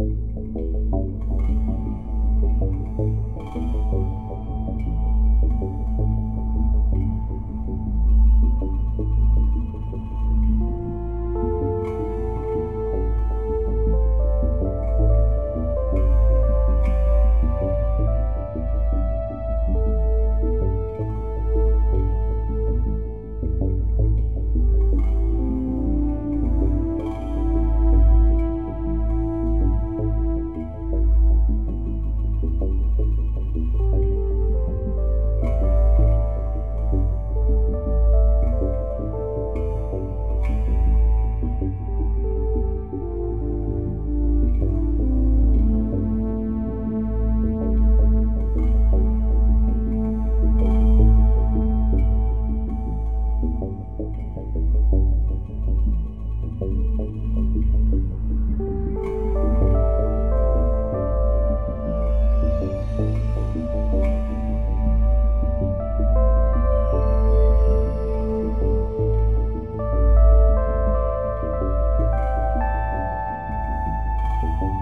Música you